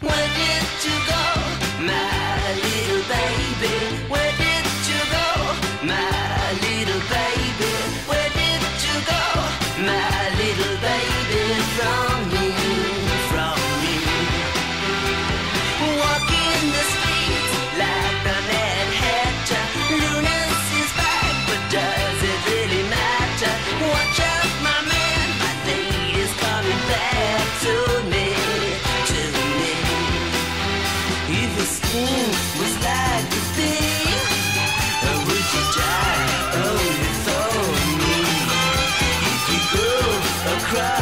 When you cry